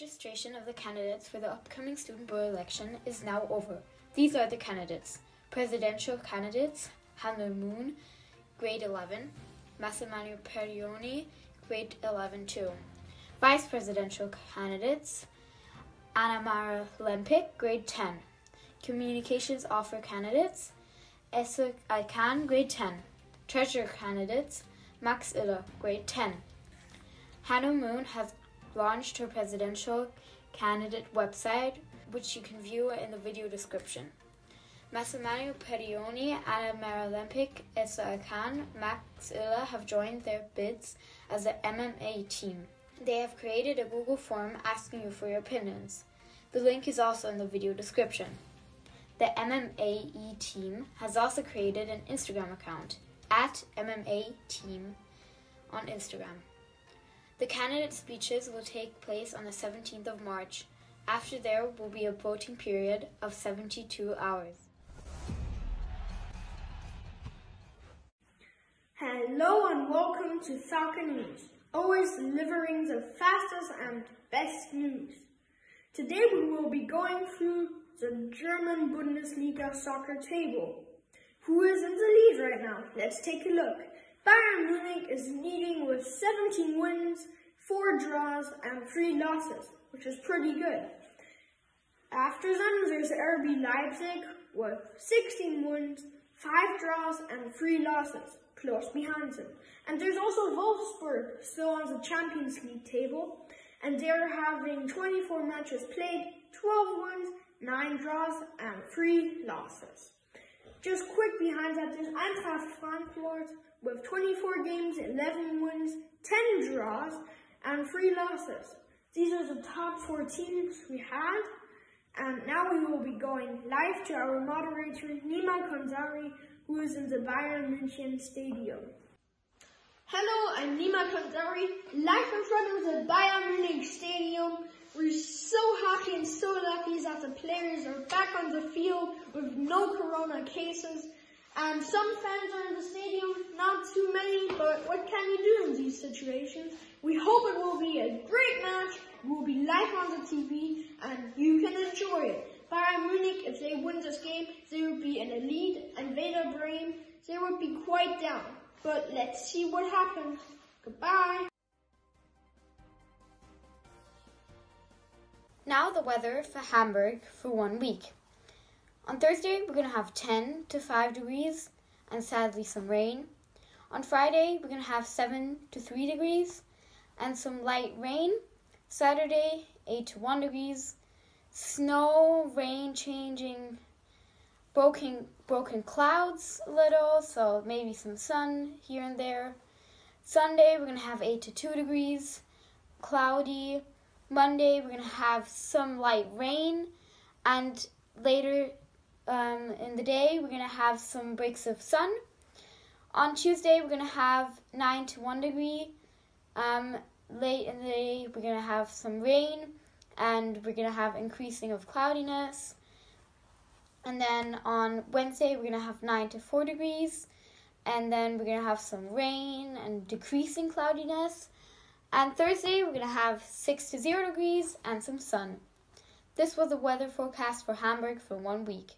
Registration of the candidates for the upcoming student board election is now over. These are the candidates. Presidential candidates, Hannel Moon, grade 11, Massimiliano Perioni, grade 11 too. Vice presidential candidates, Anna Mara Lempic, grade 10. Communications offer candidates, Essa Alkan, grade 10. Treasurer candidates, Max Iller, grade 10. Hannel Moon has launched her presidential candidate website, which you can view in the video description. Massimiliano Perioni, Anna Mara Lempic, Essa Khan, Max Illa have joined their bids as the MMAE team. They have created a Google form asking you for your opinions. The link is also in the video description. The MMAE team has also created an Instagram account at MMAE team on Instagram. The candidate speeches will take place on the 17th of March. After there will be a voting period of 72 hours. Hello and welcome to Falcon News, always delivering the fastest and best news. Today we will be going through the German Bundesliga soccer table. Who is in the lead right now? Let's take a look. Bayern Munich is leading with 17 wins, 4 draws, and 3 losses, which is pretty good. After them, there's RB Leipzig with 16 wins, 5 draws, and 3 losses, close behind them. And there's also Wolfsburg, still on the Champions League table, and they're having 24 matches played, 12 wins, 9 draws, and 3 losses. Just quick behind that, there's Eintracht Frankfurt with 24 games, 11 wins, 10 draws, and 3 losses. These are the top 4 teams we had. And now we will be going live to our moderator, Nima Konzari, who is in the Bayern München Stadium. Hello, I'm Nima Konzari, live in front of the Bayern Munich Stadium. We're so happy and so lucky that the players are back on the field with no corona cases. And some fans are in the stadium, not too many, but what can you do in these situations? We hope it will be a great match. We'll be live on the TV and you can enjoy it. Bayern Munich, if they win this game, they would be in a lead and Werder Bremen, they would be quite down. But let's see what happens. Goodbye. Now the weather for Hamburg for one week. On Thursday, we're going to have 10 to 5 degrees and sadly some rain. On Friday, we're going to have 7 to 3 degrees and some light rain. Saturday, 8 to 1 degrees. Snow, rain changing, broken, broken clouds a little, so maybe some sun here and there. Sunday, we're going to have 8 to 2 degrees, cloudy. Monday, we're to have some light rain, and later um, in the day, we're to have some breaks of sun. On Tuesday, we're to have 9 to 1 degree. Um, late in the day, we're to have some rain and we're to have increasing of cloudiness. And then on Wednesday, we're to have 9 to 4 degrees. And then we're to have some rain and decreasing cloudiness. And Thursday, we're going to have 6 to 0 degrees and some sun. This was the weather forecast for Hamburg for one week.